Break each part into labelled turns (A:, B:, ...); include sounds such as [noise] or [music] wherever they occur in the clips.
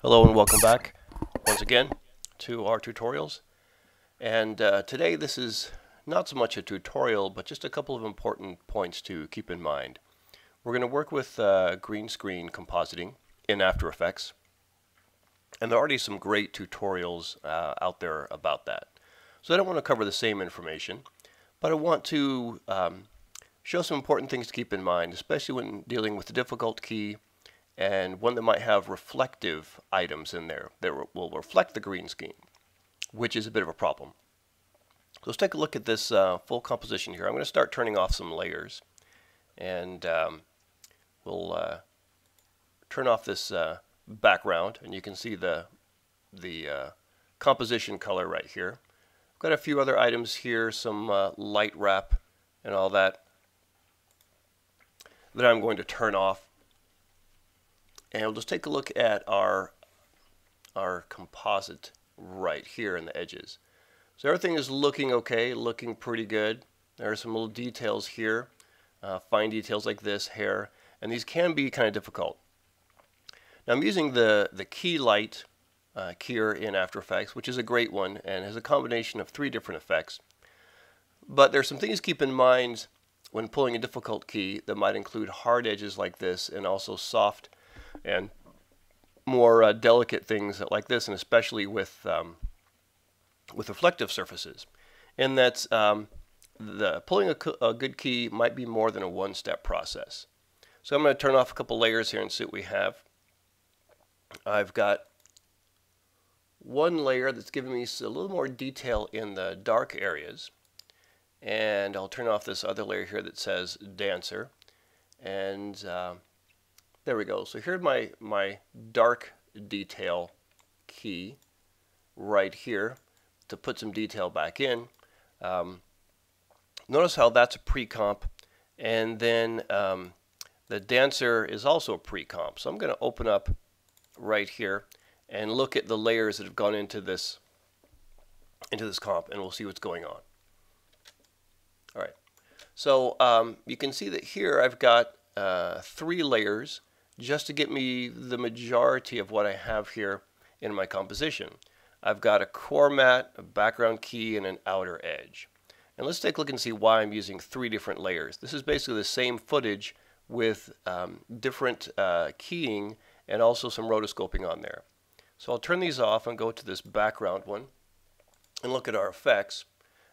A: Hello and welcome back once again to our tutorials. And uh, today this is not so much a tutorial, but just a couple of important points to keep in mind. We're going to work with uh, green screen compositing in After Effects. And there are already some great tutorials uh, out there about that. So I don't want to cover the same information, but I want to um, show some important things to keep in mind, especially when dealing with the difficult key and one that might have reflective items in there that will reflect the green screen, which is a bit of a problem. So let's take a look at this uh, full composition here. I'm going to start turning off some layers and um, we'll uh, turn off this uh, background and you can see the the uh, composition color right here. I've got a few other items here, some uh, light wrap and all that that I'm going to turn off and we'll just take a look at our our composite right here in the edges. So everything is looking okay, looking pretty good. There are some little details here, uh, fine details like this, hair, and these can be kind of difficult. Now I'm using the, the Keylight uh, here in After Effects, which is a great one and has a combination of three different effects. But there's some things to keep in mind when pulling a difficult key that might include hard edges like this and also soft and more uh, delicate things like this, and especially with um, with reflective surfaces. And that's um, the pulling a, a, good key might be more than a one-step process. So I'm going to turn off a couple layers here and see what we have. I've got one layer that's giving me a little more detail in the dark areas. And I'll turn off this other layer here that says Dancer. And uh, there we go. So here's my, my dark detail key right here to put some detail back in. Um, notice how that's a pre-comp and then um, the dancer is also a pre-comp. So I'm going to open up right here and look at the layers that have gone into this into this comp and we'll see what's going on. All right. So um, you can see that here I've got uh, three layers just to get me the majority of what I have here in my composition. I've got a core matte, a background key, and an outer edge. And let's take a look and see why I'm using three different layers. This is basically the same footage with um, different uh, keying and also some rotoscoping on there. So I'll turn these off and go to this background one and look at our effects.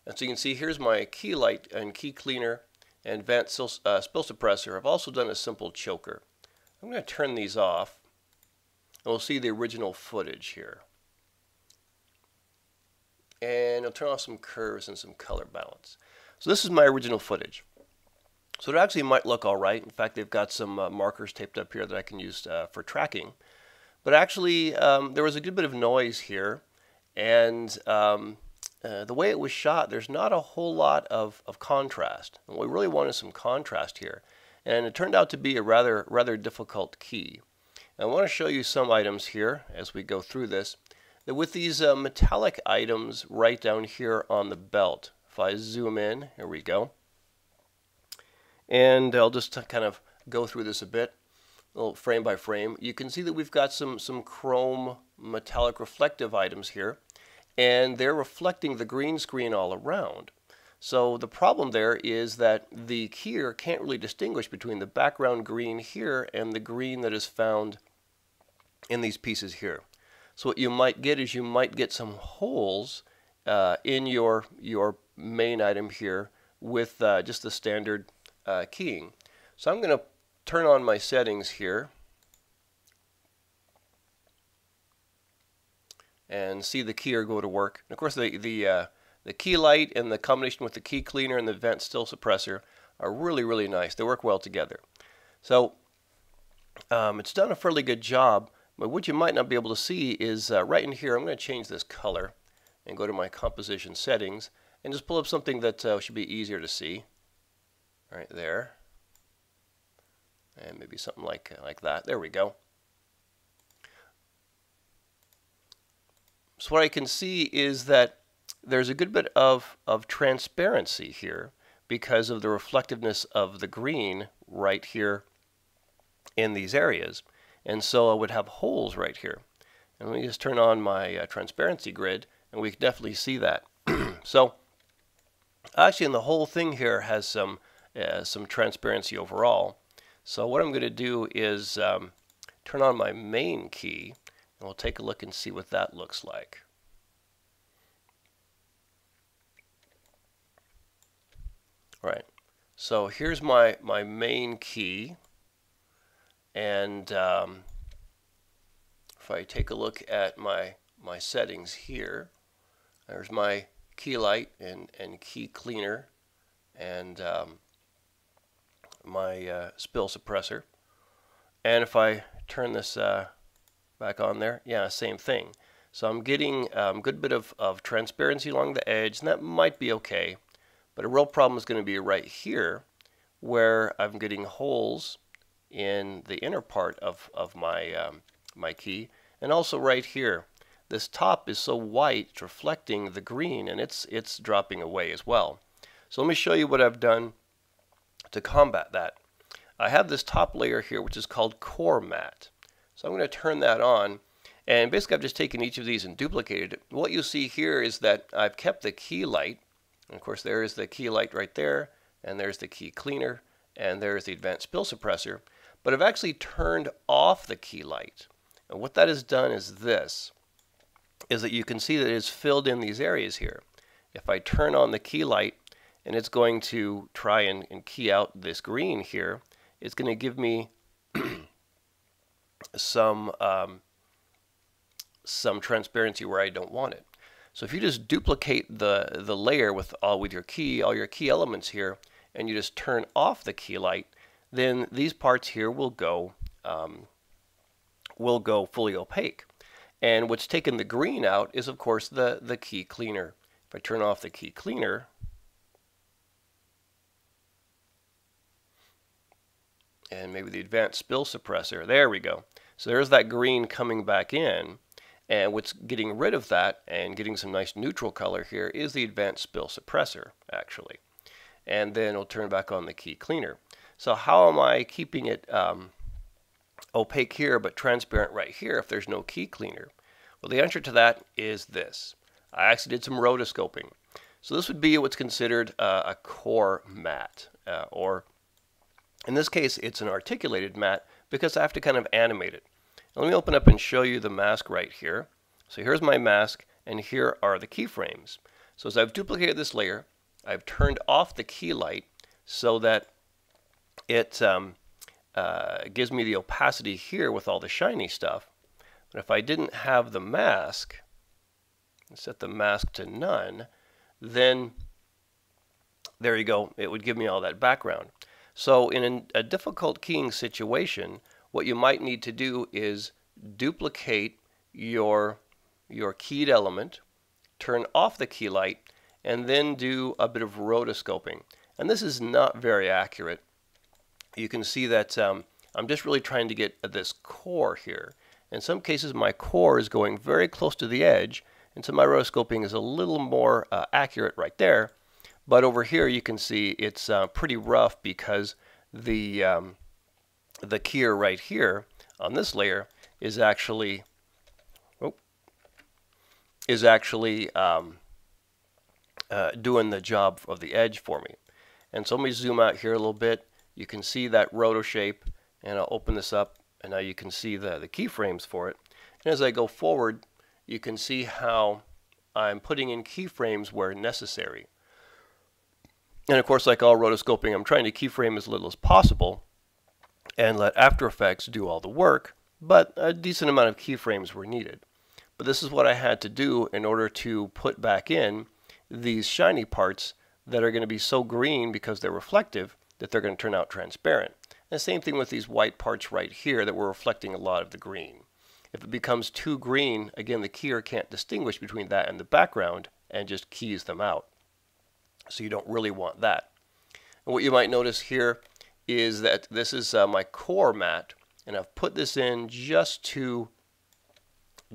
A: And so you can see here's my Keylight and key cleaner and vent uh, spill suppressor. I've also done a simple choker. I'm going to turn these off and we'll see the original footage here. And I'll turn off some curves and some color balance. So this is my original footage. So it actually might look all right. In fact, they've got some uh, markers taped up here that I can use uh, for tracking. But actually, um, there was a good bit of noise here. And um, uh, the way it was shot, there's not a whole lot of, of contrast. And we really wanted some contrast here and it turned out to be a rather rather difficult key. I want to show you some items here as we go through this. That with these uh, metallic items right down here on the belt, if I zoom in, here we go, and I'll just kind of go through this a bit, a little frame by frame. You can see that we've got some some chrome metallic reflective items here, and they're reflecting the green screen all around. So the problem there is that the keyer can't really distinguish between the background green here and the green that is found in these pieces here. So what you might get is you might get some holes uh, in your, your main item here with uh, just the standard uh, keying. So I'm going to turn on my settings here and see the keyer go to work. And of course the, the uh, the Keylight and the combination with the key cleaner and the vent spill suppressor are really, really nice. They work well together. So um, it's done a fairly good job, but what you might not be able to see is uh, right in here, I'm going to change this color and go to my composition settings and just pull up something that uh, should be easier to see. Right there. And maybe something like, uh, like that. There we go. So what I can see is that there's a good bit of, of transparency here because of the reflectiveness of the green right here in these areas. And so I would have holes right here. And let me just turn on my uh, transparency grid and we can definitely see that. [clears throat] so actually, the whole thing here has some uh, some transparency overall. So what I'm going to do is um, turn on my main key and we'll take a look and see what that looks like. All right, so here's my, my main key and um, if I take a look at my, my settings here, there's my Keylight and, and key cleaner and um, my uh, spill suppressor. And if I turn this uh, back on there, yeah, same thing. So I'm getting a um, good bit of, of transparency along the edge, and that might be okay. But a real problem is going to be right here, where I'm getting holes in the inner part of, of my, um, my key, and also right here this top is so white, it's reflecting the green, and it's, it's dropping away as well. So let me show you what I've done to combat that. I have this top layer here, which is called Core Matte. So I'm going to turn that on. And basically, I've just taken each of these and duplicated it. What you see here is that I've kept the Keylight. And of course, there is the Keylight right there. And there's the key cleaner. And there's the advanced spill suppressor. But I've actually turned off the Keylight. And what that has done is this is that you can see that it's filled in these areas here. If I turn on the Keylight and it's going to try and, and key out this green here, it's going to give me [clears throat] some um, some transparency where I don't want it. So if you just duplicate the the layer with all with your key, all your key elements here, and you just turn off the Keylight, then these parts here will go um, will go fully opaque. And what's taken the green out is, of course, the, the key cleaner. If I turn off the key cleaner, and maybe the advanced spill suppressor, there we go. So there's that green coming back in. And what's getting rid of that and getting some nice neutral color here is the advanced spill suppressor, actually. And then it'll turn back on the key cleaner. So how am I keeping it um, opaque here but transparent right here if there's no key cleaner? Well, the answer to that is this. I actually did some rotoscoping. So this would be what's considered uh, a core matte, uh, or in this case, it's an articulated matte because I have to kind of animate it. Let me open up and show you the mask right here. So here's my mask, and here are the keyframes. So as I've duplicated this layer, I've turned off the Keylight so that it um, uh, gives me the opacity here with all the shiny stuff. But if I didn't have the mask, set the mask to none, then there you go, it would give me all that background. So in a difficult keying situation, what you might need to do is duplicate your, your keyed element, turn off the Keylight, and then do a bit of rotoscoping. And this is not very accurate you can see that um, I'm just really trying to get this core here. In some cases, my core is going very close to the edge, and so my rotoscoping is a little more uh, accurate right there. But over here, you can see it's uh, pretty rough because the um, the keyer right here on this layer is actually oh, is actually um, uh, doing the job of the edge for me. And so let me zoom out here a little bit you can see that roto shape and I'll open this up and now you can see the, the keyframes for it. And as I go forward, you can see how I'm putting in keyframes where necessary. And of course, like all rotoscoping, I'm trying to keyframe as little as possible and let After Effects do all the work, but a decent amount of keyframes were needed. But this is what I had to do in order to put back in these shiny parts that are going to be so green because they're reflective that they're going to turn out transparent. And same thing with these white parts right here that were reflecting a lot of the green. If it becomes too green, again, the keyer can't distinguish between that and the background and just keys them out. So you don't really want that. And what you might notice here is that this is uh, my core matte and I've put this in just to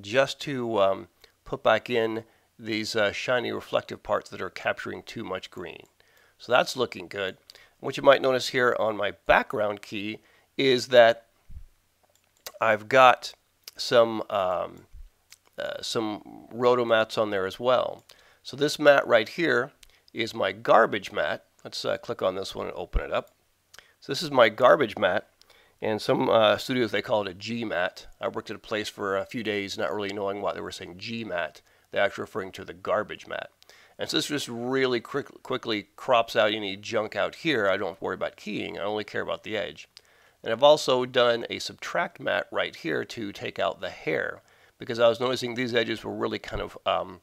A: just to um, put back in these uh, shiny reflective parts that are capturing too much green. So that's looking good. What you might notice here on my background key is that I've got some um, uh, some roto mattes on there as well. So this mat right here is my garbage matte. Let's uh, click on this one and open it up. So this is my garbage matte. And some uh, studios, they call it a G matte. I worked at a place for a few days not really knowing why they were saying G matte. They're actually referring to the garbage matte. And so this just really quick, quickly crops out any junk out here. I don't worry about keying. I only care about the edge. And I've also done a subtract matte right here to take out the hair because I was noticing these edges were really kind of um,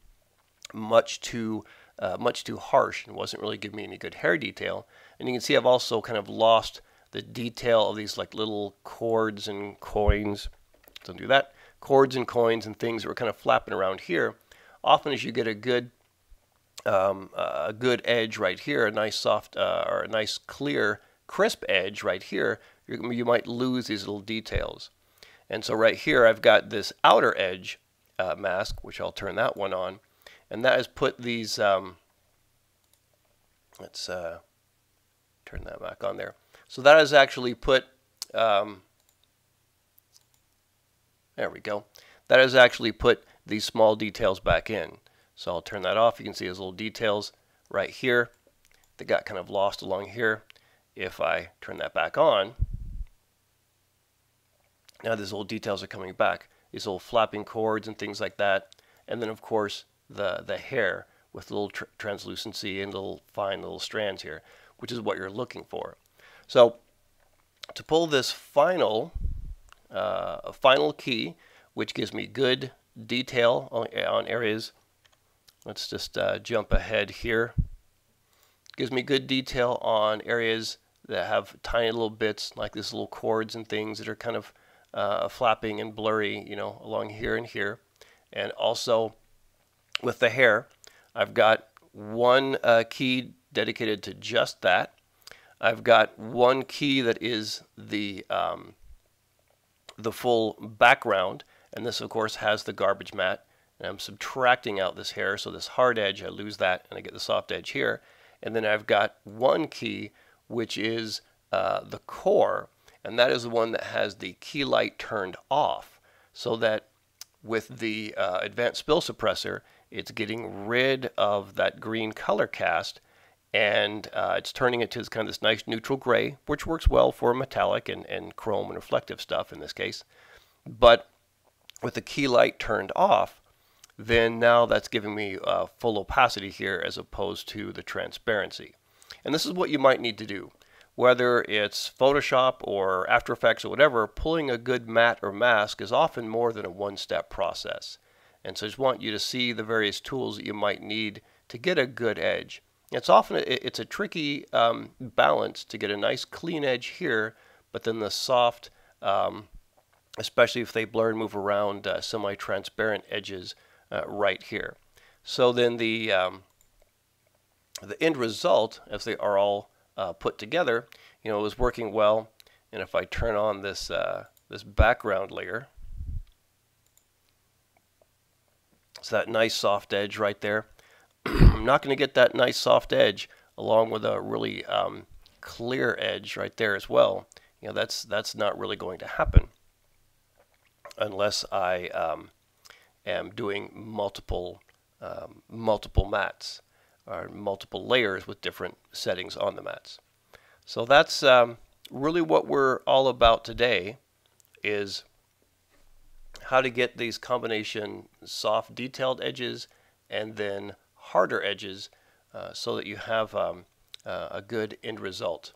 A: much too uh, much too harsh and wasn't really giving me any good hair detail. And you can see I've also kind of lost the detail of these like little cords and coins. Don't do that. Cords and coins and things that were kind of flapping around here. Often as you get a good um, a good edge right here, a nice soft uh, or a nice clear crisp edge right here, you might lose these little details. And so right here I've got this outer edge uh, mask, which I'll turn that one on. And that has put these, um, let's uh, turn that back on there. So that has actually put, um, there we go. That has actually put these small details back in. So I'll turn that off. You can see those little details right here. They got kind of lost along here. If I turn that back on, now these little details are coming back. These little flapping cords and things like that. And then of course the, the hair with little tr translucency and little fine little strands here, which is what you're looking for. So to pull this final, uh, final key, which gives me good detail on, on areas, let's just uh, jump ahead here. Gives me good detail on areas that have tiny little bits like these little cords and things that are kind of uh, flapping and blurry, you know, along here and here. And also with the hair, I've got one uh, key dedicated to just that. I've got one key that is the um, the full background, and this of course has the garbage matte. And I'm subtracting out this hair, so this hard edge, I lose that, and I get the soft edge here. And then I've got one key, which is uh, the core, and that is the one that has the Keylight turned off so that with the uh, advanced spill suppressor it's getting rid of that green color cast and uh, it's turning it to this kind of this nice neutral gray which works well for metallic and, and chrome and reflective stuff in this case but with the Keylight turned off then now that's giving me uh, full opacity here as opposed to the transparency and this is what you might need to do whether it's Photoshop or After Effects or whatever, pulling a good matte or mask is often more than a one-step process. And so I just want you to see the various tools that you might need to get a good edge. It's often it's a tricky um, balance to get a nice clean edge here, but then the soft, um, especially if they blur and move around uh, semi-transparent edges uh, right here. So then the um, the end result, as they are all uh, put together, you know, it was working well. And if I turn on this, uh, this background layer, it's that nice soft edge right there. I'm not going to get that nice soft edge along with a really um, clear edge right there as well. You know, that's, that's not really going to happen unless I um, am doing multiple, um, multiple mattes or multiple layers with different settings on the mattes. So that's um, really what we're all about today is how to get these combination soft detailed edges and then harder edges uh, so that you have um, uh, a good end result.